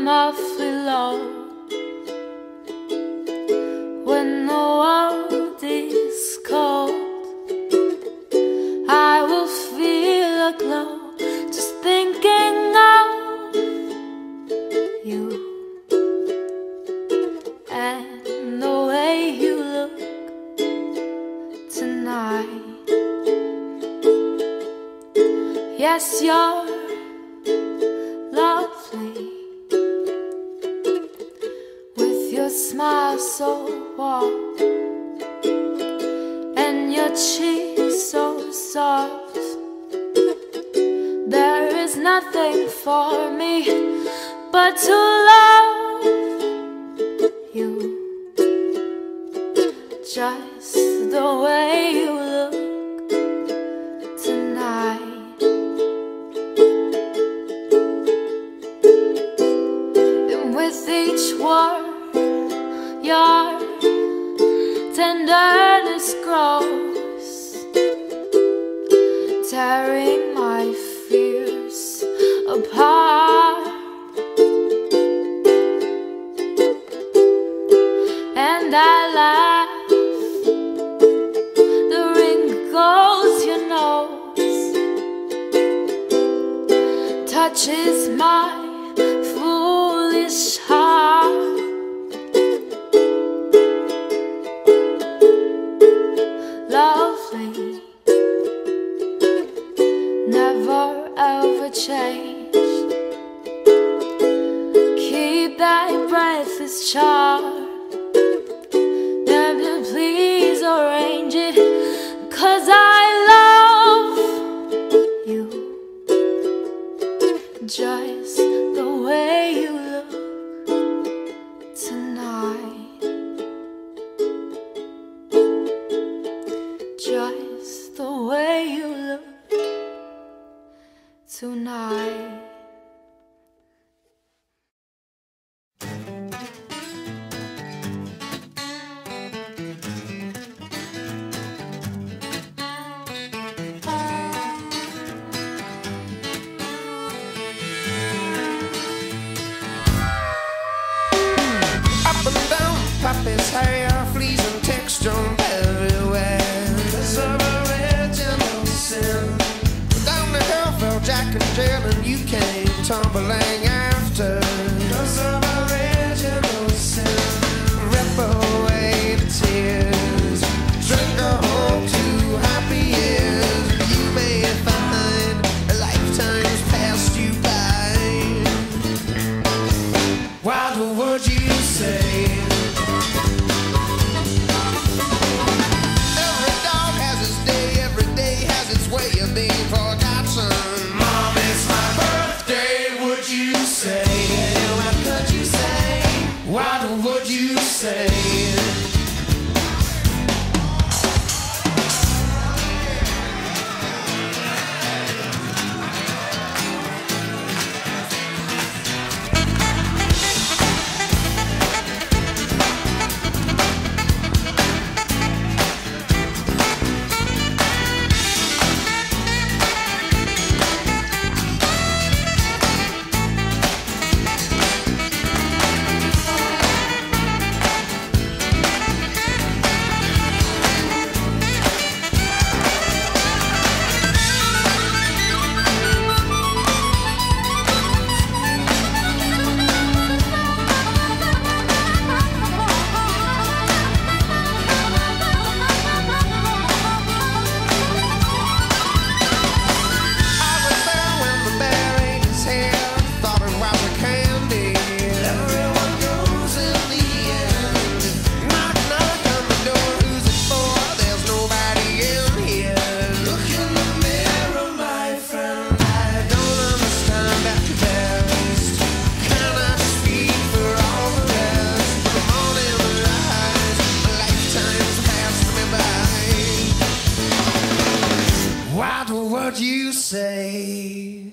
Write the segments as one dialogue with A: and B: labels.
A: I'm awfully low when the world is cold. I will feel a glow just thinking of you and the way you look tonight. Yes, you're. my soul warm, and your cheek so soft. There is nothing for me but to love you just the way. carrying tonight.
B: Up and down, puppets hair, fleas and texture. What you say.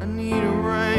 B: I need a rain.